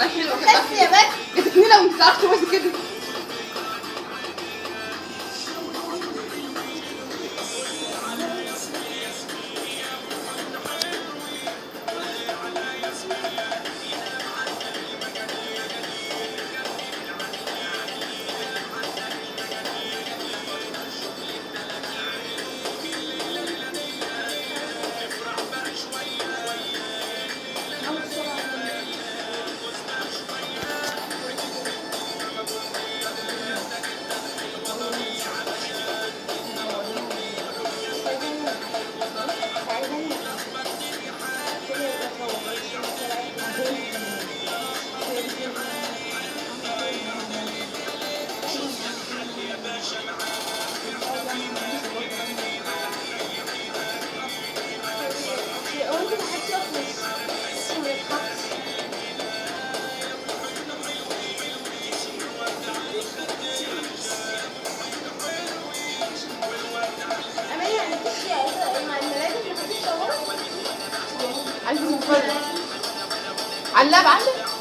حلوه كده بس يا بنت كده عارفه كده علبة مفردة علبة عندك